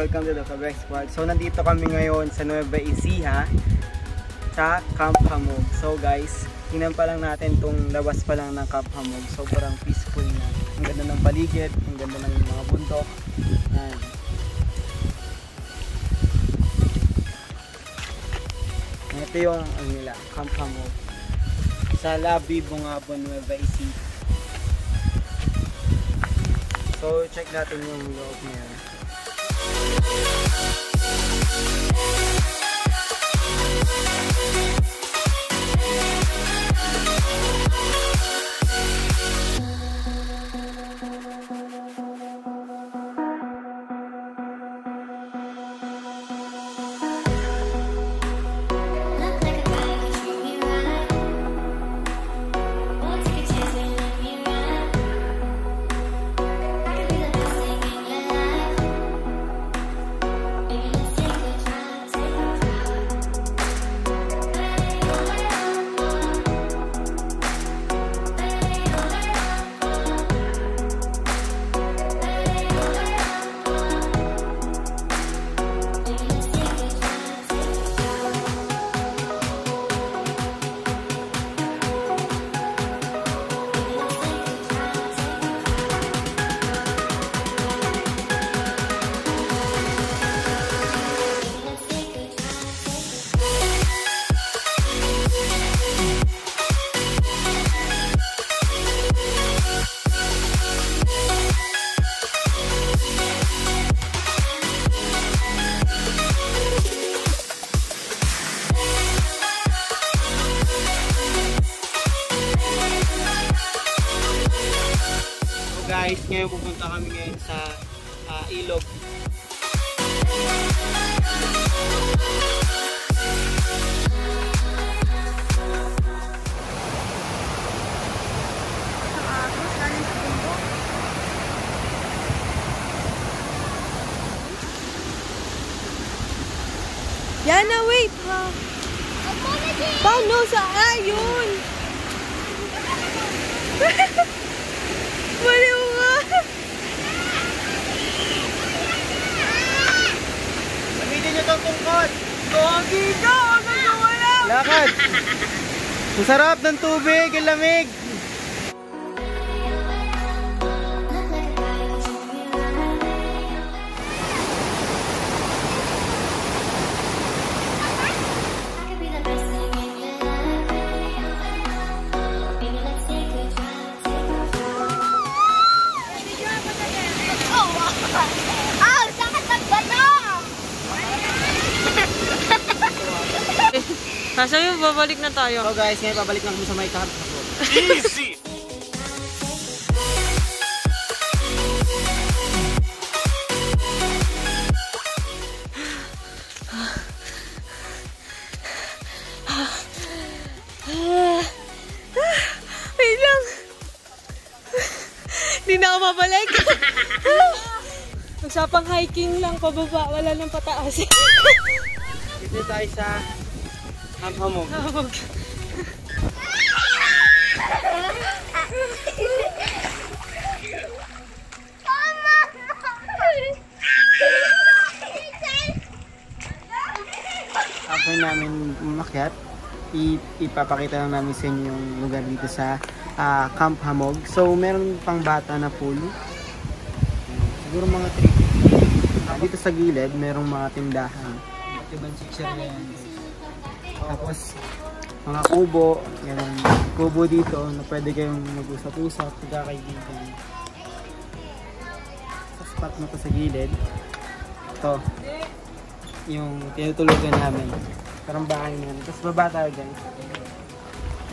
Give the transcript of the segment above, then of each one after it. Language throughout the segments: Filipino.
welcome to the Quebec Squad. So nandito kami ngayon sa Nueva Ecija sa Camp Hamog. So guys, tingnan pa lang natin tong labas pa lang ng Camp Hamog. Sobrang peaceful na. Ang ganda ng paligid, ang ganda ng mga bundok. Yan. Ito yung ano nila, Camp Hamog. Sa Labi, Bungabon, Nueva Ecija. So check natin yung loob niya. Guys, ngayon pupunta kami ngayon sa ah, ilog. Yana, wait ha. Paano sa ayun? Baliw tungkod! Gogi! Ano na wala? Lakad! Ang sarap ng tubig, ang lamig! Sasabi mo, babalik na tayo. So guys, ngayon pabalik na kami sa may camp. Wait lang. Hindi na ako mabalik. Magsapang hiking lang pababa, wala nang pataas. Dito tayo sa Camp Hamog. Tawag. After namin umakyat, ipapakita lang namin sa inyo yung lugar dito sa ah, Camp Hamog. So, meron pang bata na pool. Siguro mga 350. Ah, dito sa gilid, merong mga tindahan. Ibang chichirya yan. Tapos, mga kubo. Yan, kubo dito na pwede kayong mag-usap-usap, magkakaibigan. Sa spot na to sa gilid. Ito yung tinutulugan namin. Parang bahay na Tapos baba tayo guys.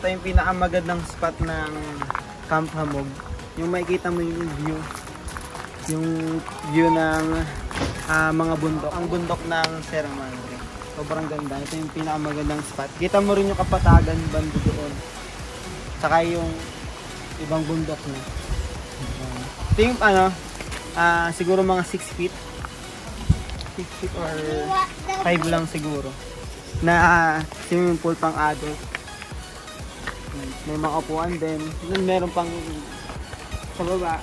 Ito yung pinakamagandang spot ng Camp Hamog. Yung makikita mo yung view. Yung view ng ah, mga bundok. Ang bundok ng Madre. Sobrang ganda. Ito yung pinakamagandang spot. Kita mo rin yung kapatagan bando doon. Tsaka yung ibang bundok na. Ito yung ano, ah, siguro mga 6 feet. 6 feet or 5 lang siguro. Na ah, swimming pool pang adult. May mga upuan din. Meron pang sa baba.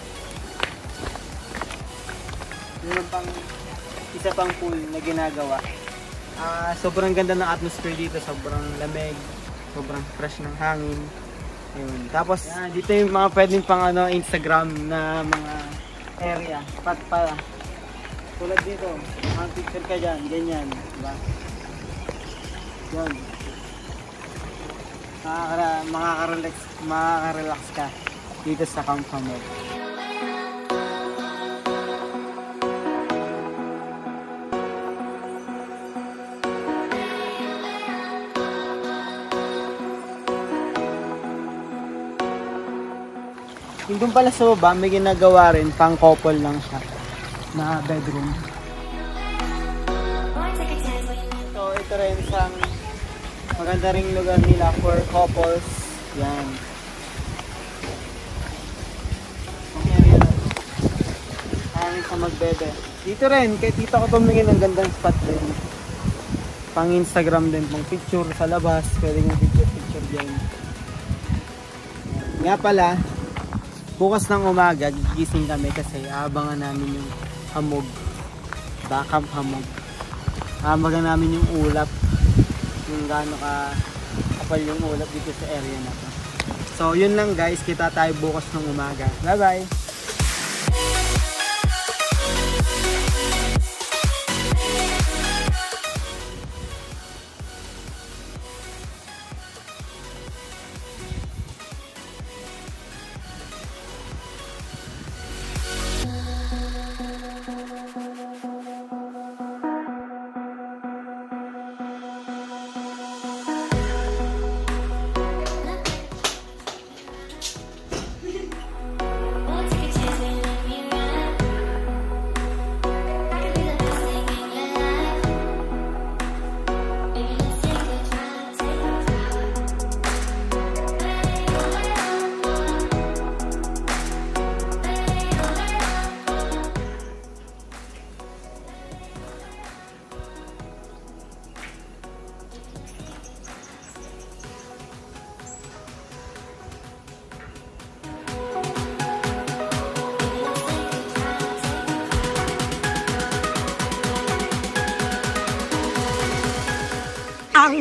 Meron pang isa pang pool na ginagawa. Ah, sobrang ganda ng atmosphere dito, sobrang lamig, sobrang fresh ng hangin. Ayun. Tapos yan, dito yung mga pwedeng pang ano, Instagram na mga area, spot pala. Tulad dito, mga picture ka dyan, ganyan, diba? Yan. Makakara, makaka-relax, makaka-relax ka dito sa Camp Hamog. Yung doon pala sa baba, may ginagawa rin, pang couple lang siya, na bedroom. So, ito rin isang maganda ring lugar nila for couples. Yan. Ang sa magbebe. Dito rin, kay tita ko tumingin ng gandang spot din. Pang Instagram din, pang picture sa labas. Pwede yung picture-picture dyan. Nga pala, bukas ng umaga, gigising kami kasi aabangan namin yung hamog. Bakam hamog. Aabangan namin yung ulap. Yung gaano ka kapal yung ulap dito sa area na to. So, yun lang guys. Kita tayo bukas ng umaga. Bye-bye!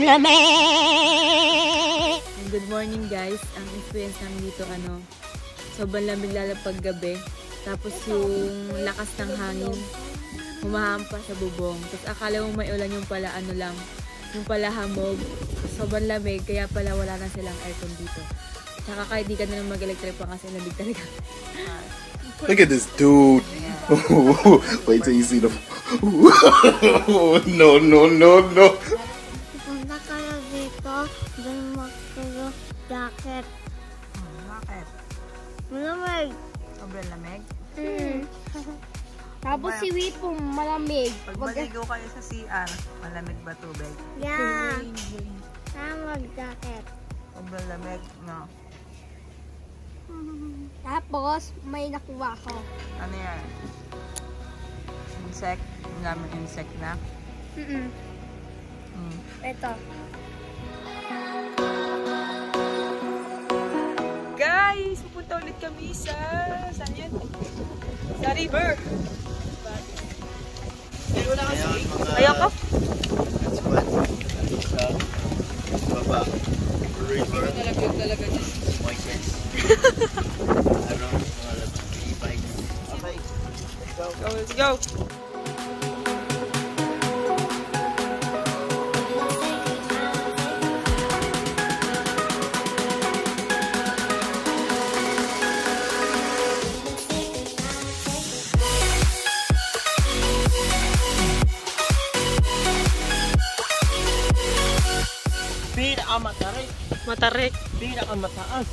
Ang lamig! Good morning guys. Ang experience namin dito ano, sobrang lamig lalo pag gabi. Tapos yung lakas ng hangin, humahampa sa bubong. Tapos akala mo may ulan yung pala ano lang, yung pala hamog. Sobrang lamig, kaya pala wala na silang aircon dito. Tsaka kahit di ka na lang mag-electric pa kasi lamig talaga. Look at this dude. Wait till you see the. no, no, no, no. Malamig. Pag Wag maligo kayo sa CR, malamig ba tubig? yeah. Tama jacket. Sobrang lamig, no? Tapos may nakuha ko. Ano yan? Insect? Yung namin insect na? Mm Mm. Ito. Guys, pupunta ulit kami sa... Saan yan? Sa river. Ayaw ko? Baba. River. Talagang talaga dyan. Moises. Around. Okay. Let's. Go, let's go. Pinakamatarik, Matarik. pinakamataas,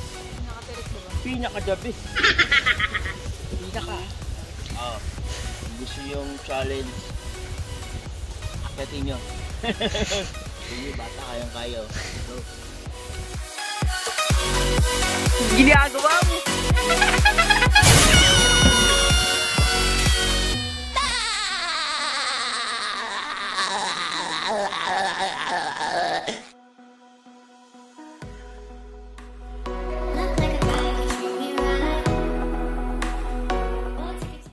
pinakadabis. Pinaka. Oh. Gusto yung challenge. Akyatin nyo. Sige, bata kayang kayo. Go. Ginagawa mo.